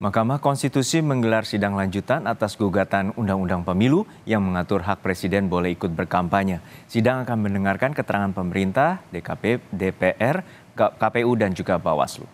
Mahkamah Konstitusi menggelar sidang lanjutan atas gugatan Undang-Undang Pemilu yang mengatur hak Presiden boleh ikut berkampanye. Sidang akan mendengarkan keterangan pemerintah, DKP, DPR, KPU, dan juga Bawaslu.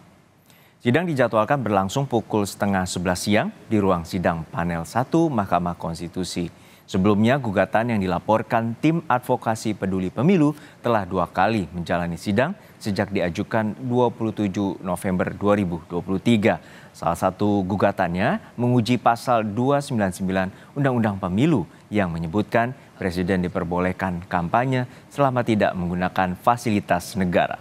Sidang dijadwalkan berlangsung pukul setengah sebelas siang di ruang sidang panel 1 Mahkamah Konstitusi. Sebelumnya, gugatan yang dilaporkan tim advokasi peduli pemilu telah dua kali menjalani sidang sejak diajukan 27 November 2023. Salah satu gugatannya menguji pasal 299 Undang-Undang Pemilu yang menyebutkan Presiden diperbolehkan kampanye selama tidak menggunakan fasilitas negara.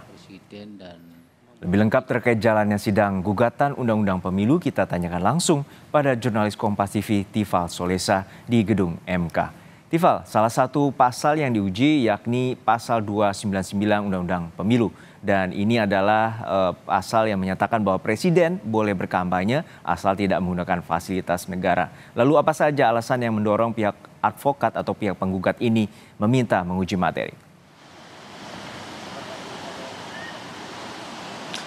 Lebih lengkap terkait jalannya sidang gugatan Undang-Undang Pemilu kita tanyakan langsung pada jurnalis Kompas TV Tifal Solesa di gedung MK. Tifal, salah satu pasal yang diuji yakni pasal 299 Undang-Undang Pemilu dan ini adalah uh, pasal yang menyatakan bahwa presiden boleh berkampanye asal tidak menggunakan fasilitas negara. Lalu apa saja alasan yang mendorong pihak advokat atau pihak penggugat ini meminta menguji materi?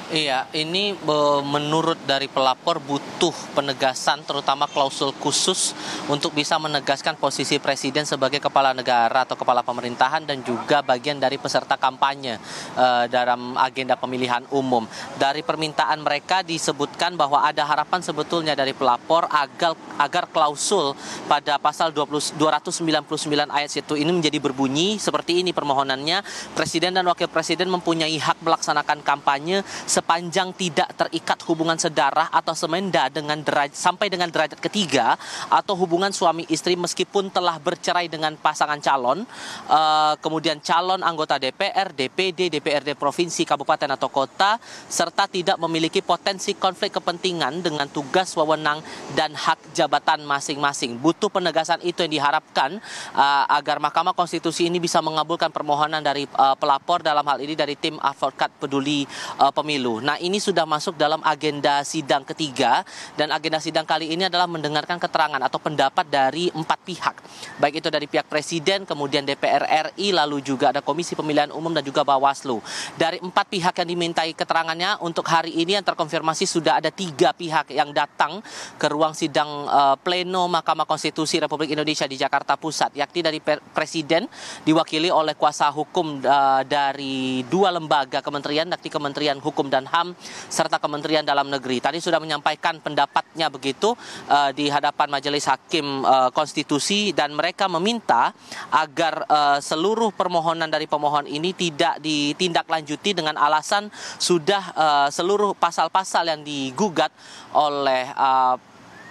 Iya, ini menurut dari pelapor butuh penegasan terutama klausul khusus untuk bisa menegaskan posisi presiden sebagai kepala negara atau kepala pemerintahan dan juga bagian dari peserta kampanye uh, dalam agenda pemilihan umum. Dari permintaan mereka disebutkan bahwa ada harapan sebetulnya dari pelapor agar agar klausul pada pasal 20, 299 ayat itu ini menjadi berbunyi seperti ini permohonannya presiden dan wakil presiden mempunyai hak melaksanakan kampanye sepanjang tidak terikat hubungan sedarah atau semenda dengan derajat, sampai dengan derajat ketiga atau hubungan suami istri meskipun telah bercerai dengan pasangan calon, uh, kemudian calon anggota DPR, DPD, DPRD provinsi, kabupaten atau kota, serta tidak memiliki potensi konflik kepentingan dengan tugas, wewenang, dan hak jabatan masing-masing. Butuh penegasan itu yang diharapkan uh, agar Mahkamah Konstitusi ini bisa mengabulkan permohonan dari uh, pelapor dalam hal ini dari tim advokat peduli uh, pemilu pemilu. Nah ini sudah masuk dalam agenda sidang ketiga dan agenda sidang kali ini adalah mendengarkan keterangan atau pendapat dari empat pihak. Baik itu dari pihak Presiden, kemudian DPR RI, lalu juga ada Komisi Pemilihan Umum dan juga Bawaslu. Dari empat pihak yang dimintai keterangannya untuk hari ini yang terkonfirmasi sudah ada tiga pihak yang datang ke ruang sidang uh, pleno Mahkamah Konstitusi Republik Indonesia di Jakarta Pusat, yakni dari Presiden diwakili oleh kuasa hukum uh, dari dua lembaga kementerian, yakni Kementerian Hukum dan dan HAM serta Kementerian Dalam Negeri. Tadi sudah menyampaikan pendapatnya begitu uh, di hadapan Majelis Hakim uh, Konstitusi dan mereka meminta agar uh, seluruh permohonan dari pemohon ini tidak ditindaklanjuti dengan alasan sudah uh, seluruh pasal-pasal yang digugat oleh uh,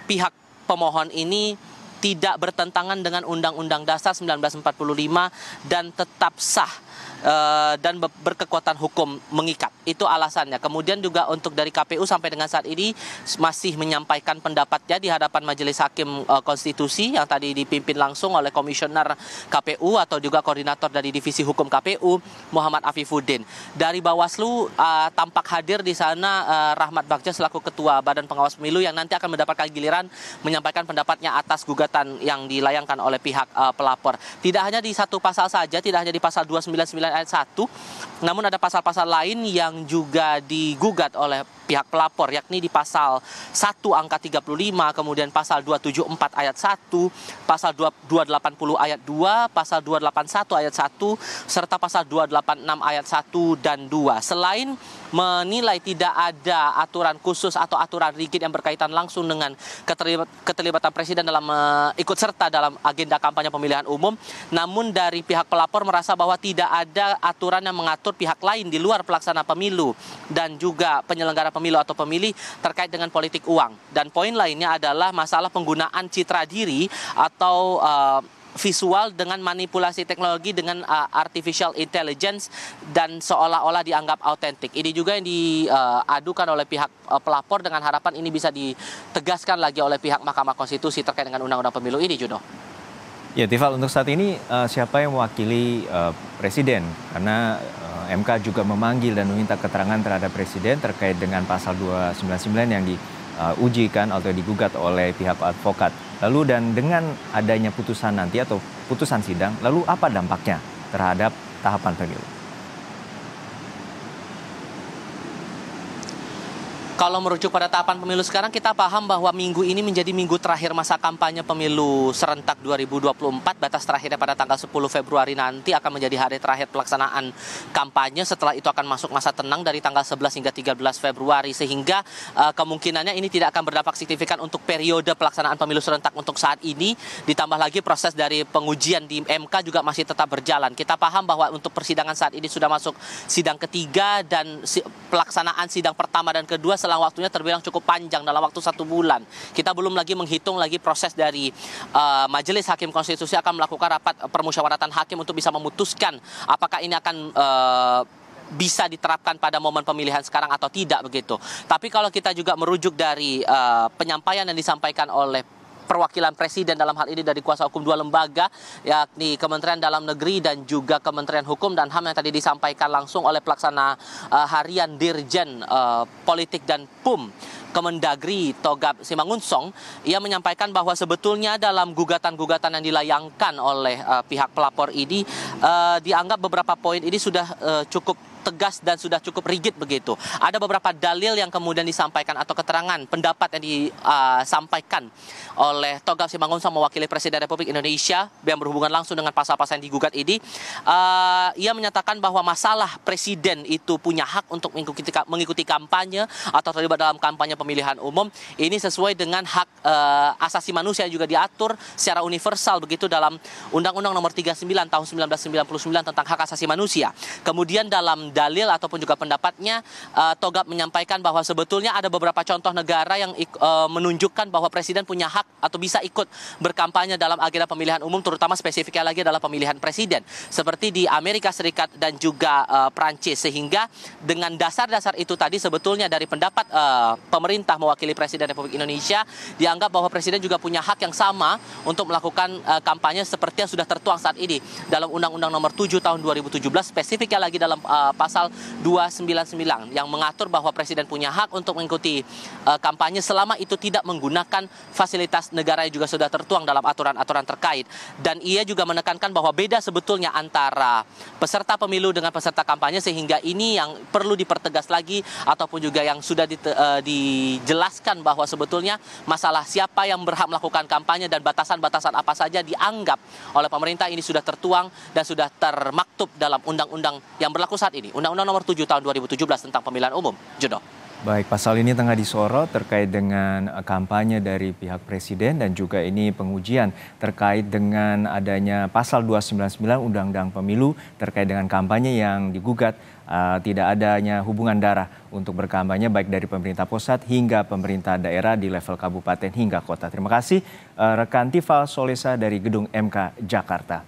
pihak pemohon ini tidak bertentangan dengan Undang-Undang Dasar 1945 dan tetap sah uh, dan berkekuatan hukum mengikat. Itu alasannya. Kemudian juga untuk dari KPU sampai dengan saat ini masih menyampaikan pendapatnya di hadapan Majelis Hakim uh, Konstitusi yang tadi dipimpin langsung oleh Komisioner KPU atau juga koordinator dari Divisi Hukum KPU Muhammad Afifuddin. Dari Bawaslu uh, tampak hadir di sana Rahmat Bagja selaku Ketua Badan Pengawas Pemilu yang nanti akan mendapatkan giliran menyampaikan pendapatnya atas gugatan yang dilayangkan oleh pihak pelapor. Tidak hanya di satu pasal saja, tidak hanya di pasal 299 ayat 1, namun ada pasal-pasal lain yang juga digugat oleh pihak pelapor yakni di pasal 1 angka 35 kemudian pasal 274 ayat 1 pasal 280 ayat 2 pasal 281 ayat 1 serta pasal 286 ayat 1 dan 2 selain menilai tidak ada aturan khusus atau aturan rigid yang berkaitan langsung dengan keterlibatan presiden dalam uh, ikut serta dalam agenda kampanye pemilihan umum namun dari pihak pelapor merasa bahwa tidak ada aturan yang mengatur pihak lain di luar pelaksana pemilu dan juga penyelenggara atau pemilih terkait dengan politik uang. Dan poin lainnya adalah masalah penggunaan citra diri atau uh, visual dengan manipulasi teknologi dengan uh, artificial intelligence dan seolah-olah dianggap autentik. Ini juga yang diadukan uh, oleh pihak uh, pelapor dengan harapan ini bisa ditegaskan lagi oleh pihak Mahkamah Konstitusi terkait dengan Undang-Undang Pemilu ini, Juno. Ya, Tifal, untuk saat ini uh, siapa yang mewakili uh, Presiden? Karena MK juga memanggil dan meminta keterangan terhadap Presiden terkait dengan pasal 299 yang diujikan atau digugat oleh pihak advokat. Lalu dan dengan adanya putusan nanti atau putusan sidang, lalu apa dampaknya terhadap tahapan pemilu? Kalau merujuk pada tahapan pemilu sekarang, kita paham bahwa minggu ini menjadi minggu terakhir masa kampanye pemilu serentak 2024. Batas terakhirnya pada tanggal 10 Februari nanti akan menjadi hari terakhir pelaksanaan kampanye. Setelah itu akan masuk masa tenang dari tanggal 11 hingga 13 Februari. Sehingga uh, kemungkinannya ini tidak akan berdampak signifikan untuk periode pelaksanaan pemilu serentak untuk saat ini. Ditambah lagi proses dari pengujian di MK juga masih tetap berjalan. Kita paham bahwa untuk persidangan saat ini sudah masuk sidang ketiga dan pelaksanaan sidang pertama dan kedua selang waktunya terbilang cukup panjang dalam waktu satu bulan. Kita belum lagi menghitung lagi proses dari uh, Majelis Hakim Konstitusi akan melakukan rapat permusyawaratan hakim untuk bisa memutuskan apakah ini akan uh, bisa diterapkan pada momen pemilihan sekarang atau tidak begitu. Tapi kalau kita juga merujuk dari uh, penyampaian yang disampaikan oleh perwakilan presiden dalam hal ini dari kuasa hukum dua lembaga yakni Kementerian Dalam Negeri dan juga Kementerian Hukum dan HAM yang tadi disampaikan langsung oleh pelaksana uh, harian Dirjen uh, Politik dan PUM Kemendagri Togap Simangunsong, ia menyampaikan bahwa sebetulnya dalam gugatan-gugatan yang dilayangkan oleh uh, pihak pelapor ini uh, dianggap beberapa poin ini sudah uh, cukup tegas dan sudah cukup rigid begitu. Ada beberapa dalil yang kemudian disampaikan atau keterangan pendapat yang disampaikan uh, oleh Togap Simangunsong mewakili Presiden Republik Indonesia yang berhubungan langsung dengan pasal-pasal yang digugat ini. Uh, ia menyatakan bahwa masalah presiden itu punya hak untuk mengikuti, mengikuti kampanye atau terlibat dalam kampanye pemilihan umum ini sesuai dengan hak uh, asasi manusia yang juga diatur secara universal begitu dalam Undang-Undang Nomor 39 Tahun 1999 tentang hak asasi manusia. Kemudian dalam dalil ataupun juga pendapatnya uh, Togap menyampaikan bahwa sebetulnya ada beberapa contoh negara yang uh, menunjukkan bahwa presiden punya hak atau bisa ikut berkampanye dalam agenda pemilihan umum terutama spesifiknya lagi adalah pemilihan presiden seperti di Amerika Serikat dan juga uh, Prancis sehingga dengan dasar-dasar itu tadi sebetulnya dari pendapat uh, pemerintah mewakili Presiden Republik Indonesia dianggap bahwa presiden juga punya hak yang sama untuk melakukan uh, kampanye seperti yang sudah tertuang saat ini dalam Undang-Undang Nomor 7 tahun 2017 spesifiknya lagi dalam uh, pasal 299 yang mengatur bahwa presiden punya hak untuk mengikuti uh, kampanye selama itu tidak menggunakan fasilitas negara yang juga sudah tertuang dalam aturan-aturan terkait. Dan ia juga menekankan bahwa beda sebetulnya antara peserta pemilu dengan peserta kampanye sehingga ini yang perlu dipertegas lagi ataupun juga yang sudah di, uh, dijelaskan bahwa sebetulnya masalah siapa yang berhak melakukan kampanye dan batasan-batasan apa saja dianggap oleh pemerintah ini sudah tertuang dan sudah termaktub dalam undang-undang yang berlaku saat ini. Undang-Undang Nomor 7 Tahun 2017 tentang Pemilihan Umum. Jodoh. Baik, pasal ini tengah disorot terkait dengan eh, kampanye dari pihak presiden dan juga ini pengujian terkait dengan adanya pasal 299 Undang-Undang Pemilu terkait dengan kampanye yang digugat uh, tidak adanya hubungan darah untuk berkampanye baik dari pemerintah pusat hingga pemerintah daerah di level kabupaten hingga kota. Terima kasih uh, rekan Tifal Solesa dari Gedung MK Jakarta.